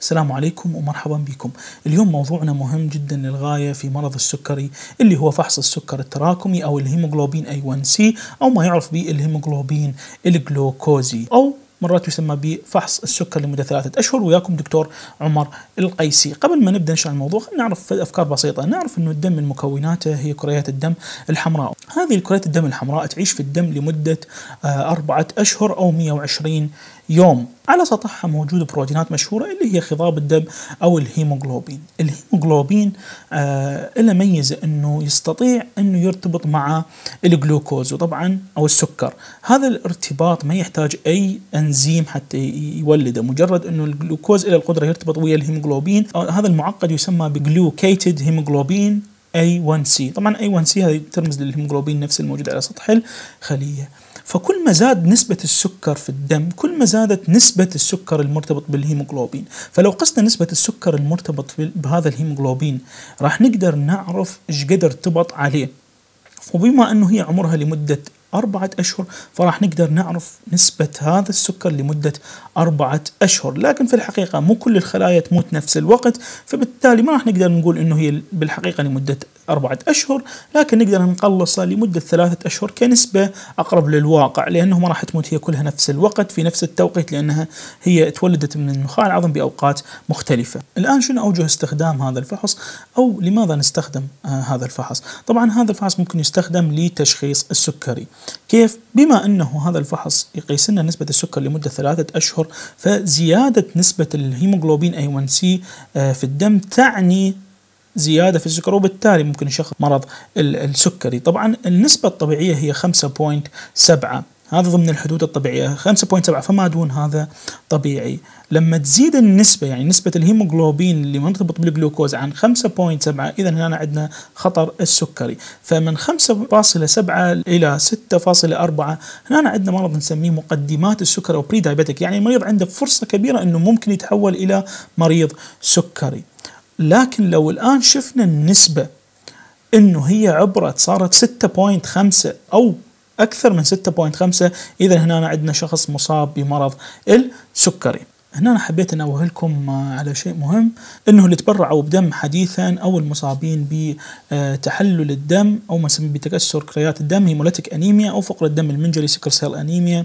السلام عليكم ومرحبا بكم. اليوم موضوعنا مهم جدا للغاية في مرض السكري اللي هو فحص السكر التراكمي أو الهيموغلوبين A1C أو ما يعرف به الهيموغلوبين الجلوكوزي أو مرات يسمى بفحص السكر لمدة ثلاثة أشهر. وياكم دكتور عمر القيسي. قبل ما نبدأ نشرح الموضوع خلينا نعرف أفكار بسيطة. نعرف أنه الدم من مكوناته هي كريات الدم الحمراء. هذه كريات الدم الحمراء تعيش في الدم لمدة آه، أربعة أشهر أو 120 يوم. على سطحها موجود بروتينات مشهورة اللي هي خضاب الدم أو الهيموغلوبين. الهيموغلوبين آه له ميزة أنه يستطيع أنه يرتبط مع الجلوكوز وطبعا أو السكر. هذا الارتباط ما يحتاج أي أنزيم حتى يولده. مجرد أنه الجلوكوز له القدرة يرتبط ويا الهيموغلوبين هذا المعقد يسمى بجلوكيتد هيموغلوبين A1C طبعا A1C هذه ترمز للهيموغلوبين نفس الموجود على سطح الخلية. فكل ما زاد نسبة السكر في الدم كل ما زادت نسبة السكر المرتبط بالهيموغلوبين. فلو قسنا نسبة السكر المرتبط بهذا الهيموغلوبين راح نقدر نعرف إيش قدر ارتبط عليه. وبما إنه هي عمرها لمدة أربعة أشهر فراح نقدر نعرف نسبة هذا السكر لمدة أربعة أشهر. لكن في الحقيقة مو كل الخلايا تموت نفس الوقت فبالتالي ما راح نقدر نقول أنه هي بالحقيقة لمدة أربعة أشهر لكن نقدر نقلصها لمدة ثلاثة أشهر كنسبة أقرب للواقع لأنه ما راح تموت هي كلها نفس الوقت في نفس التوقيت لأنها هي تولدت من النخاع العظم بأوقات مختلفة. الآن شنو أوجه استخدام هذا الفحص؟ أو لماذا نستخدم آه هذا الفحص؟ طبعا هذا الفحص ممكن يستخدم لتشخيص السكري. كيف؟ بما أنه هذا الفحص يقيس لنا نسبة السكر لمدة ثلاثة أشهر فزيادة نسبة الهيموغلوبين A1C آه في الدم تعني زيادة في السكر وبالتالي ممكن يشخص مرض السكري. طبعا النسبة الطبيعية هي 5.7 هذا ضمن الحدود الطبيعية 5.7 فما دون هذا طبيعي. لما تزيد النسبة يعني نسبة الهيموغلوبين اللي مرتبط بالجلوكوز عن 5.7 إذا هنا عندنا خطر السكري. فمن 5.7 إلى 6.4 هنا عندنا مرض نسميه مقدمات السكر أو pre يعني المريض عنده فرصة كبيرة أنه ممكن يتحول إلى مريض سكري. لكن لو الآن شفنا النسبة إنه هي عبرت صارت 6.5 أو أكثر من 6.5 اذا هنا عندنا شخص مصاب بمرض السكري. هنا أنا حبيت انوه لكم على شيء مهم أنه اللي تبرعوا بدم حديثا أو المصابين بتحلل الدم أو ما نسميه بتكسر كريات الدم hemolytic anemia أو فقر الدم المنجلي sickle cell anemia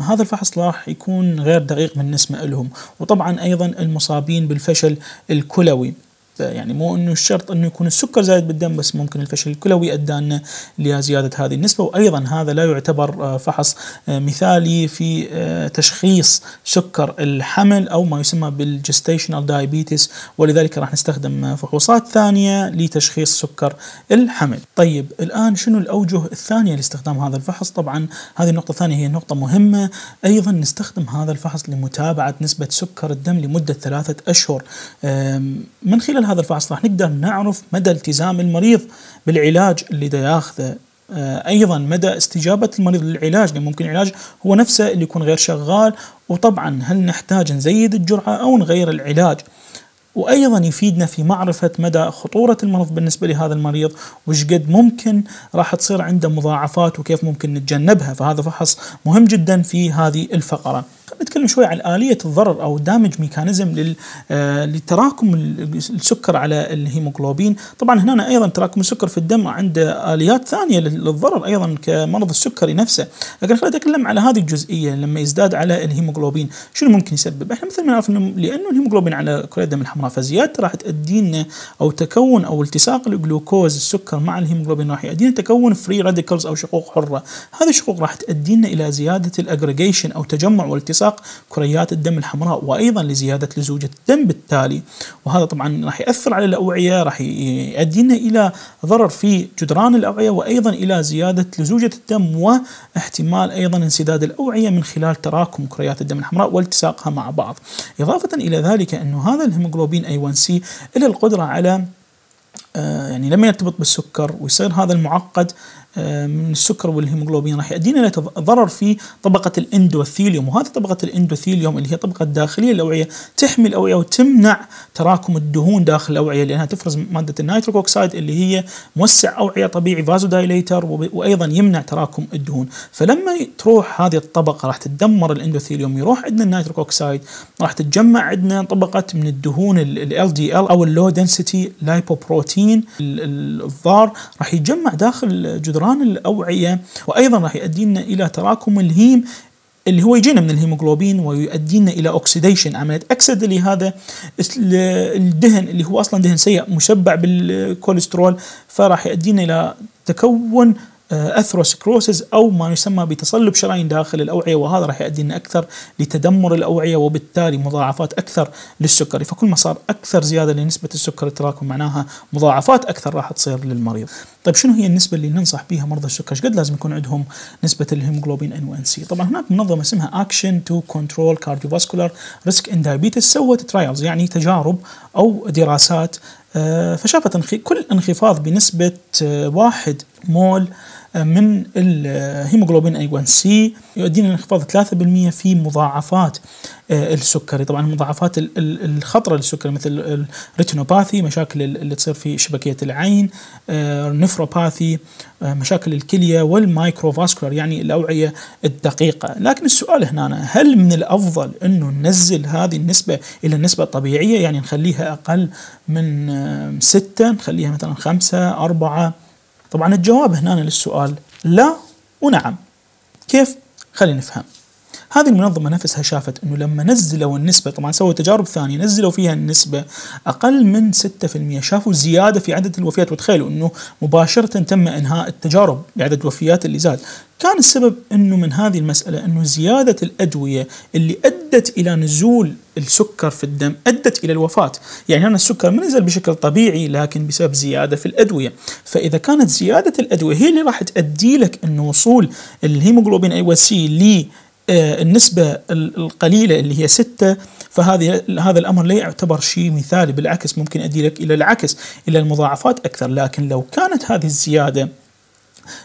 هذا الفحص راح يكون غير دقيق بالنسبة لهم. وطبعا أيضا المصابين بالفشل الكلوي. يعني مو إنه الشرط إنه يكون السكر زايد بالدم بس ممكن الفشل الكلوي ادى لنا لزياده هذه النسبة وأيضا هذا لا يعتبر فحص مثالي في تشخيص سكر الحمل أو ما يسمى بال gestational diabetes ولذلك راح نستخدم فحوصات ثانية لتشخيص سكر الحمل. طيب الآن شنو الأوجه الثانية لاستخدام هذا الفحص؟ طبعا هذه النقطة الثانية هي نقطة مهمة أيضا نستخدم هذا الفحص لمتابعة نسبة سكر الدم لمدة ثلاثة أشهر من خلال هذا الفحص راح نقدر نعرف مدى التزام المريض بالعلاج اللي دا ياخذه. أيضا مدى استجابة المريض للعلاج لأن ممكن العلاج هو نفسه اللي يكون غير شغال وطبعا هل نحتاج نزيد الجرعة أو نغير العلاج؟ وأيضا يفيدنا في معرفة مدى خطورة المرض بالنسبة لهذا المريض وش قد ممكن راح تصير عنده مضاعفات وكيف ممكن نتجنبها. فهذا فحص مهم جدا في هذه الفقرة. نتكلم شوي عن آلية الضرر أو damage mechanism لتراكم السكر على الهيموغلوبين. طبعا هنا أيضا تراكم السكر في الدم عنده آليات ثانية للضرر أيضا كمرض السكري نفسه. لكن خلينا نتكلم على هذه الجزئية لما يزداد على الهيموغلوبين. شنو ممكن يسبب؟ إحنا مثل ما نعرف إنه لأنه الهيموغلوبين على كريات الدم الحمراء فزيادته راح تؤدي لنا أو تكون أو التصاق الجلوكوز السكر مع الهيموغلوبين راح يؤدي لنا تكون free radicals أو شقوق حرة. هذه الشقوق راح تؤدي لنا إلى زيادة الاجريجيشن أو تجمع والتصاق كريات الدم الحمراء وأيضا لزيادة لزوجة الدم بالتالي. وهذا طبعا راح يأثر على الأوعية راح يؤدي لنا إلى ضرر في جدران الأوعية وأيضا إلى زيادة لزوجة الدم واحتمال أيضا انسداد الأوعية من خلال تراكم كريات الدم الحمراء والتصاقها مع بعض. إضافة إلى ذلك انه هذا الهيموغلوبين A1C له القدرة على يعني لما يرتبط بالسكر ويصير هذا المعقد آه، من السكر والهيموغلوبين راح يؤدينا إلى ضرر في طبقة ال endothelium. وهذه طبقة ال endothelium اللي هي الطبقه الداخلية للأوعية تحمي الأوعية وتمنع تراكم الدهون داخل الأوعية لأنها تفرز مادة ال nitric oxide اللي هي موسع أوعية طبيعي vasodilator وأيضا يمنع تراكم الدهون. فلما تروح هذه الطبقة راح تتدمر ال endothelium يروح عندنا ال nitric oxide راح تتجمع عندنا طبقة من الدهون LDL أو ال low density lipoprotein الضار راح يتجمع داخل جدران الأوعية وأيضا راح يؤدينا إلى تراكم ال heme اللي هو يجينا من الهيموغلوبين ويؤدينا إلى oxidation عملية أكسدة لهذا الدهن اللي هو أصلا دهن سيء مشبع بالكوليسترول فراح يؤدينا إلى تكون atherosclerosis أو ما يسمى بتصلب شرايين داخل الأوعية وهذا راح يؤدي أكثر لتدمر الأوعية وبالتالي مضاعفات أكثر للسكري فكل ما صار أكثر زيادة لنسبة السكر التراكمي معناها مضاعفات أكثر راح تصير للمريض. طيب شنو هي النسبة اللي ننصح بها مرضى السكر؟ قد لازم يكون عندهم نسبة الهيموغلوبين A1C؟ طبعا هناك منظمة اسمها Action to Control Cardiovascular Risk in Diabetes سوت trials يعني تجارب أو دراسات آه، فشافت كل انخفاض بنسبة آه، واحد مول من الهيموغلوبين A1C يؤدينا لانخفاض 3% في مضاعفات آه، السكري. طبعا المضاعفات الخطره للسكري مثل ال retinopathy مشاكل اللي تصير في شبكية العين nephropathy آه، مشاكل الكلية وال microvascular يعني الأوعية الدقيقة. لكن السؤال هنا هل من الأفضل إنه ننزل هذه النسبة إلى النسبة الطبيعيه يعني نخليها أقل من 6 نخليها مثلا 5 4 طبعا الجواب هنا للسؤال لا ونعم كيف؟ خلينا نفهم هذه المنظمة نفسها شافت أنه لما نزلوا النسبة طبعا سووا تجارب ثانية نزلوا فيها النسبة أقل من 6% شافوا زيادة في عدد الوفيات. وتخيلوا أنه مباشرة تم إنهاء التجارب بعدد الوفيات اللي زاد كان السبب أنه من هذه المسألة أنه زيادة الأدوية اللي أدت إلى نزول السكر في الدم أدت إلى الوفاة. يعني هنا السكر ما نزل بشكل طبيعي لكن بسبب زيادة في الأدوية. فإذا كانت زيادة الأدوية هي اللي راح تؤدي لك أنه وصول الهيموغلوبين أي سي النسبة القليلة اللي هي ستة فهذه هذا الأمر لا يعتبر شيء مثالي بالعكس ممكن يؤدي لك إلى العكس إلى المضاعفات أكثر. لكن لو كانت هذه الزيادة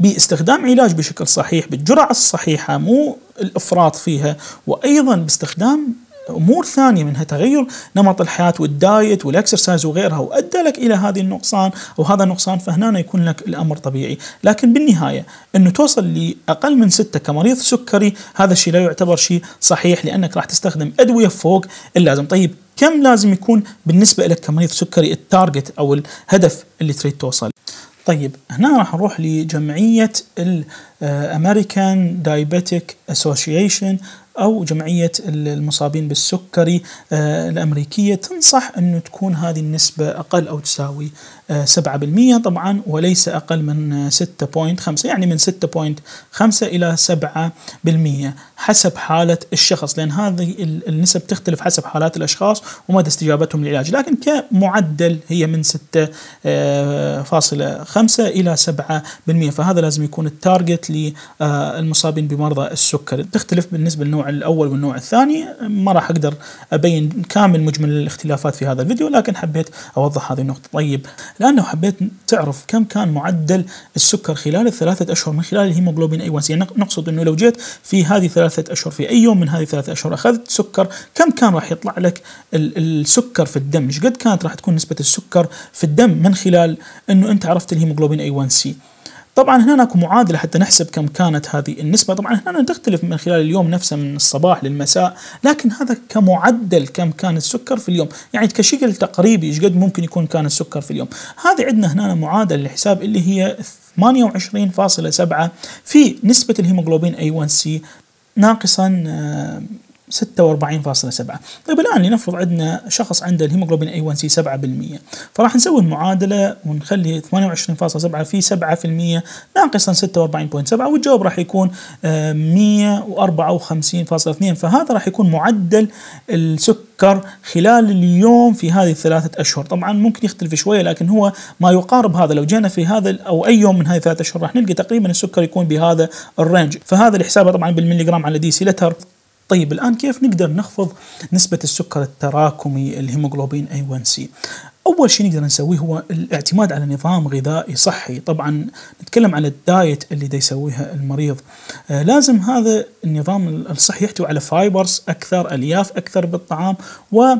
باستخدام علاج بشكل صحيح بالجرعة الصحيحة مو الإفراط فيها وأيضا باستخدام أمور ثانية منها تغير نمط الحياة وال diet وال exercise وغيرها وأدى لك إلى هذه النقصان أو هذا النقصان فهنا يكون لك الأمر طبيعي، لكن بالنهاية إنه توصل لأقل من ستة كمريض سكري هذا الشيء لا يعتبر شيء صحيح لأنك راح تستخدم أدوية فوق اللازم، طيب كم لازم يكون بالنسبة لك كمريض سكري ال target أو الهدف اللي تريد توصل؟ طيب هنا راح نروح لجمعية ال American Diabetic Association أو جمعية المصابين بالسكري آه، الأمريكية تنصح أنه تكون هذه النسبة أقل أو تساوي 7% طبعا وليس أقل من 6.5 يعني من 6.5 إلى 7% حسب حالة الشخص لأن هذه النسب تختلف حسب حالات الأشخاص ومدى استجابتهم للعلاج. لكن كمعدل هي من 6.5 إلى 7% فهذا لازم يكون ال target للمصابين بمرضى السكر. تختلف بالنسبة للنوع الأول والنوع الثاني ما راح أقدر أبين كامل مجمل الاختلافات في هذا الفيديو لكن حبيت أوضح هذه النقطة. طيب لأنه حبيت تعرف كم كان معدل السكر خلال الثلاثة أشهر من خلال الهيموغلوبين A1C نقصد أنه لو جيت في هذه ثلاثة أشهر في أي يوم من هذه الثلاثة أشهر أخذت سكر كم كان راح يطلع لك السكر في الدم؟ إيش قد كانت راح تكون نسبة السكر في الدم من خلال أنه أنت عرفت الهيموغلوبين اي 1 سي طبعا هنا أكو معادلة حتى نحسب كم كانت هذه النسبة. طبعا هنا تختلف من خلال اليوم نفسه من الصباح للمساء لكن هذا كمعدل كم كان السكر في اليوم. يعني كشكل تقريبي إيش قد ممكن يكون كان السكر في اليوم. هذه عندنا هنا معادلة لحساب اللي هي 28.7 في نسبة الهيموغلوبين A1C ناقصا آه، 46.7 طيب الآن لنفرض عندنا شخص عنده A1C 7% فراح نسوي المعادله ونخلي 28.7 في 7% ناقصا 46.7 والجواب راح يكون 154.2 آه، فهذا راح يكون معدل السكر خلال اليوم في هذه الثلاثة أشهر. طبعا ممكن يختلف شوية لكن هو ما يقارب هذا. لو جينا في هذا أو أي يوم من هذه الثلاثة أشهر راح نلقى تقريبا السكر يكون بهذا ال range. فهذا الحساب طبعا بالمليغرام على دي سي لتر طيب الآن كيف نقدر نخفض نسبة السكر التراكمي الهيموغلوبين A1C أول شيء نقدر نسويه هو الاعتماد على نظام غذائي صحي. طبعا نتكلم عن ال diet اللي دا يسويها المريض. آه لازم هذا النظام الصحي يحتوي على fibers أكثر ألياف أكثر بالطعام و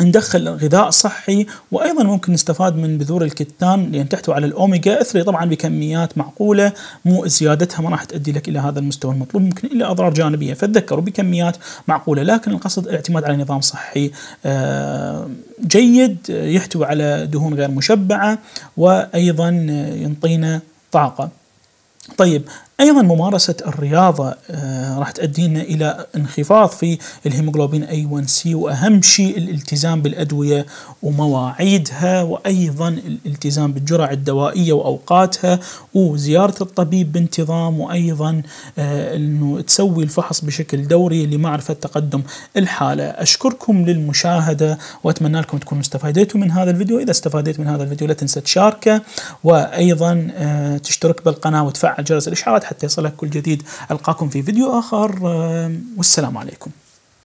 ندخل غذاء صحي وأيضا ممكن نستفاد من بذور الكتان لأن تحتوي على الأوميجا 3 طبعا بكميات معقولة مو زيادتها ما راح تؤدي لك إلى هذا المستوى المطلوب ممكن إلى أضرار جانبية فتذكروا بكميات معقولة لكن القصد الاعتماد على نظام صحي جيد يحتوي على دهون غير مشبعة وأيضا ينطينا طاقة. طيب أيضا ممارسة الرياضة آه راح تؤدينا إلى انخفاض في الهيموغلوبين اي 1 سي وأهم شيء الالتزام بالأدوية ومواعيدها وأيضا الالتزام بالجرع الدوائية وأوقاتها وزيارة الطبيب بانتظام وأيضا آه إنه تسوي الفحص بشكل دوري لمعرفة تقدم الحالة. أشكركم للمشاهدة وأتمنى لكم تكونوا استفاديتوا من هذا الفيديو. إذا استفاديت من هذا الفيديو لا تنسى تشاركه وأيضا آه تشترك بالقناة وتفعل جرس الإشعارات حتى يصلك كل جديد. ألقاكم في فيديو آخر. والسلام عليكم.